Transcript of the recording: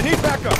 I need backup.